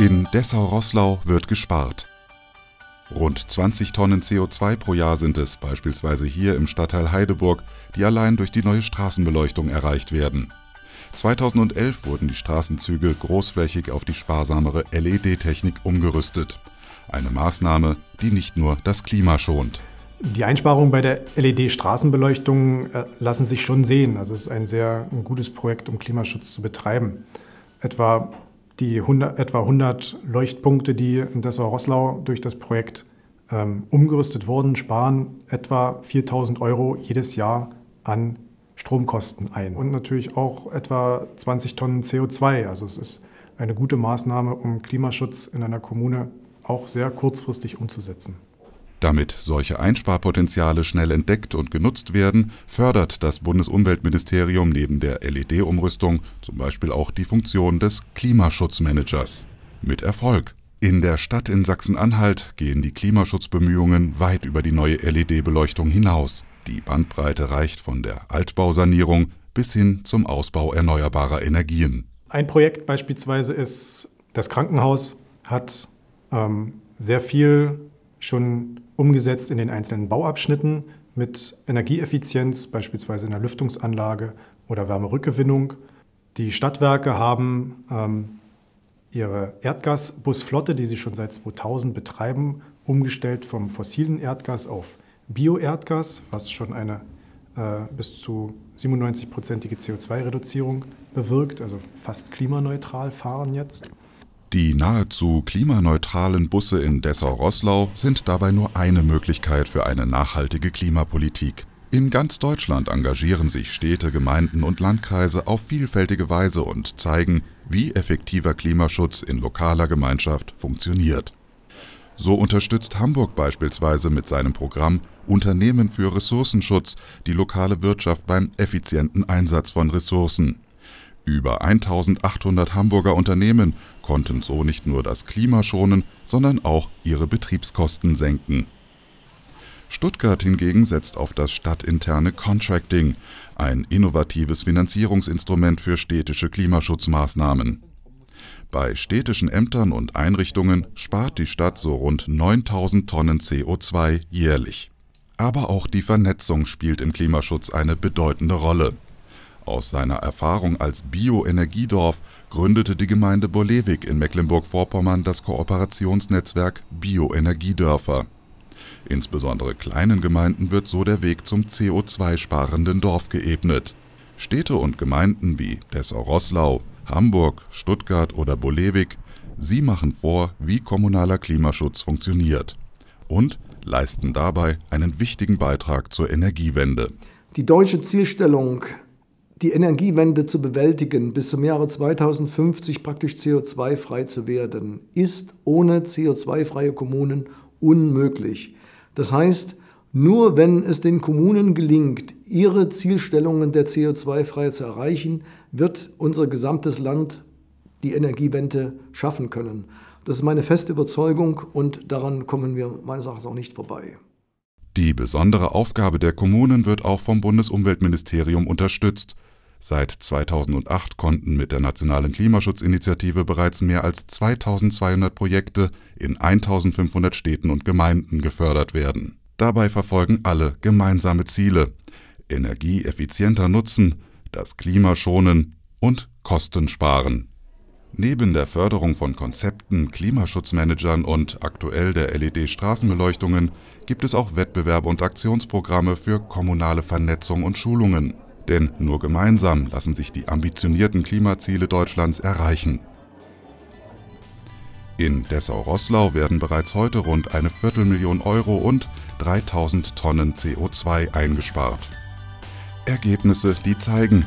In Dessau-Roßlau wird gespart. Rund 20 Tonnen CO2 pro Jahr sind es, beispielsweise hier im Stadtteil Heideburg, die allein durch die neue Straßenbeleuchtung erreicht werden. 2011 wurden die Straßenzüge großflächig auf die sparsamere LED-Technik umgerüstet. Eine Maßnahme, die nicht nur das Klima schont. Die Einsparungen bei der LED-Straßenbeleuchtung äh, lassen sich schon sehen. Also es ist ein sehr gutes Projekt, um Klimaschutz zu betreiben. Etwa die 100, etwa 100 Leuchtpunkte, die in Dessau-Roßlau durch das Projekt ähm, umgerüstet wurden, sparen etwa 4000 Euro jedes Jahr an Stromkosten ein. Und natürlich auch etwa 20 Tonnen CO2. Also es ist eine gute Maßnahme, um Klimaschutz in einer Kommune auch sehr kurzfristig umzusetzen. Damit solche Einsparpotenziale schnell entdeckt und genutzt werden, fördert das Bundesumweltministerium neben der LED-Umrüstung zum Beispiel auch die Funktion des Klimaschutzmanagers. Mit Erfolg. In der Stadt in Sachsen-Anhalt gehen die Klimaschutzbemühungen weit über die neue LED-Beleuchtung hinaus. Die Bandbreite reicht von der Altbausanierung bis hin zum Ausbau erneuerbarer Energien. Ein Projekt beispielsweise ist, das Krankenhaus hat ähm, sehr viel schon umgesetzt in den einzelnen Bauabschnitten mit Energieeffizienz, beispielsweise in der Lüftungsanlage oder Wärmerückgewinnung. Die Stadtwerke haben ähm, ihre Erdgasbusflotte, die sie schon seit 2000 betreiben, umgestellt vom fossilen Erdgas auf Bioerdgas, was schon eine äh, bis zu 97-prozentige CO2-Reduzierung bewirkt, also fast klimaneutral fahren jetzt. Die nahezu klimaneutralen Busse in Dessau-Roßlau sind dabei nur eine Möglichkeit für eine nachhaltige Klimapolitik. In ganz Deutschland engagieren sich Städte, Gemeinden und Landkreise auf vielfältige Weise und zeigen, wie effektiver Klimaschutz in lokaler Gemeinschaft funktioniert. So unterstützt Hamburg beispielsweise mit seinem Programm Unternehmen für Ressourcenschutz die lokale Wirtschaft beim effizienten Einsatz von Ressourcen. Über 1800 Hamburger Unternehmen konnten so nicht nur das Klima schonen, sondern auch ihre Betriebskosten senken. Stuttgart hingegen setzt auf das stadtinterne Contracting, ein innovatives Finanzierungsinstrument für städtische Klimaschutzmaßnahmen. Bei städtischen Ämtern und Einrichtungen spart die Stadt so rund 9000 Tonnen CO2 jährlich. Aber auch die Vernetzung spielt im Klimaschutz eine bedeutende Rolle. Aus seiner Erfahrung als Bioenergiedorf gründete die Gemeinde Bolewik in Mecklenburg-Vorpommern das Kooperationsnetzwerk Bioenergiedörfer. Insbesondere kleinen Gemeinden wird so der Weg zum CO2-sparenden Dorf geebnet. Städte und Gemeinden wie Dessau-Roßlau, Hamburg, Stuttgart oder Bolewik, sie machen vor, wie kommunaler Klimaschutz funktioniert und leisten dabei einen wichtigen Beitrag zur Energiewende. Die deutsche Zielstellung die Energiewende zu bewältigen, bis zum Jahre 2050 praktisch CO2-frei zu werden, ist ohne CO2-freie Kommunen unmöglich. Das heißt, nur wenn es den Kommunen gelingt, ihre Zielstellungen der CO2-Freiheit zu erreichen, wird unser gesamtes Land die Energiewende schaffen können. Das ist meine feste Überzeugung und daran kommen wir meines Erachtens auch nicht vorbei. Die besondere Aufgabe der Kommunen wird auch vom Bundesumweltministerium unterstützt. Seit 2008 konnten mit der Nationalen Klimaschutzinitiative bereits mehr als 2200 Projekte in 1500 Städten und Gemeinden gefördert werden. Dabei verfolgen alle gemeinsame Ziele: Energie effizienter nutzen, das Klima schonen und Kosten sparen. Neben der Förderung von Konzepten, Klimaschutzmanagern und aktuell der LED-Straßenbeleuchtungen gibt es auch Wettbewerbe und Aktionsprogramme für kommunale Vernetzung und Schulungen. Denn nur gemeinsam lassen sich die ambitionierten Klimaziele Deutschlands erreichen. In Dessau-Roßlau werden bereits heute rund eine Viertelmillion Euro und 3000 Tonnen CO2 eingespart. Ergebnisse, die zeigen,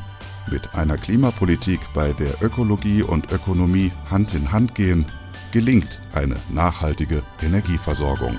mit einer Klimapolitik, bei der Ökologie und Ökonomie Hand in Hand gehen, gelingt eine nachhaltige Energieversorgung.